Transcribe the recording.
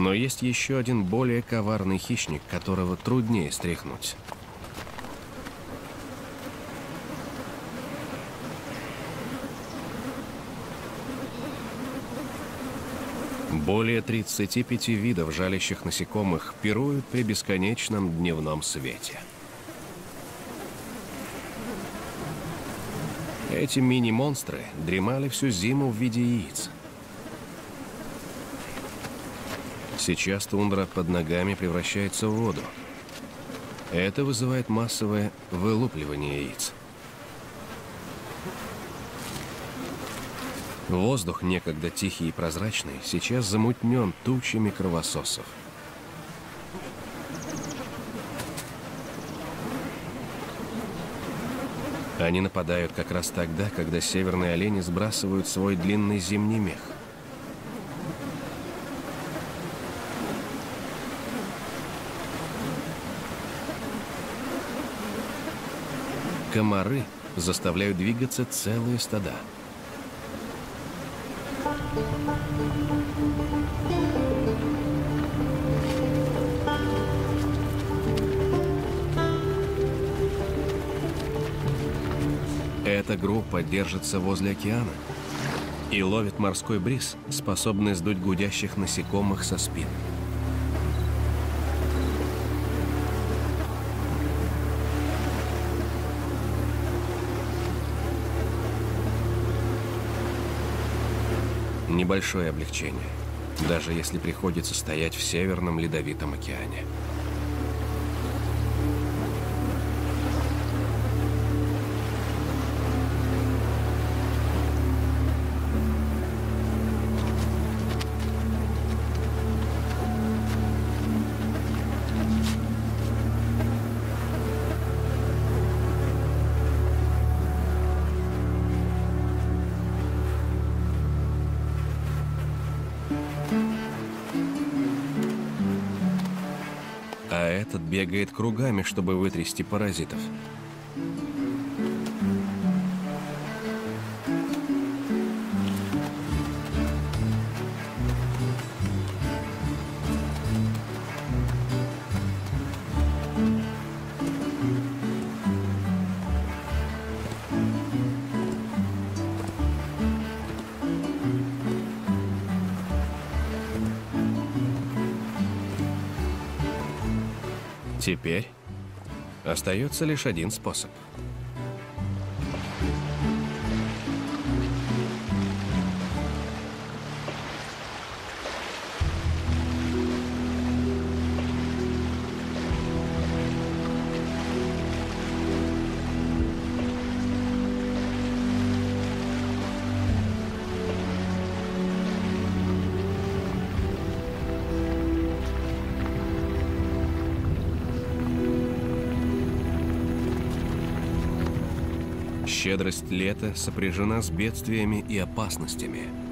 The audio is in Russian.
Но есть еще один более коварный хищник, которого труднее стряхнуть. Более 35 видов жалящих насекомых пируют при бесконечном дневном свете. Эти мини-монстры дремали всю зиму в виде яиц. Сейчас тундра под ногами превращается в воду. Это вызывает массовое вылупливание яиц. Воздух, некогда тихий и прозрачный, сейчас замутнен тучами кровососов. Они нападают как раз тогда, когда северные олени сбрасывают свой длинный зимний мех. Комары заставляют двигаться целые стада. Эта группа держится возле океана и ловит морской бриз, способный сдуть гудящих насекомых со спин. Небольшое облегчение, даже если приходится стоять в Северном Ледовитом океане. Этот бегает кругами, чтобы вытрясти паразитов. Теперь остается лишь один способ. Щедрость лета сопряжена с бедствиями и опасностями.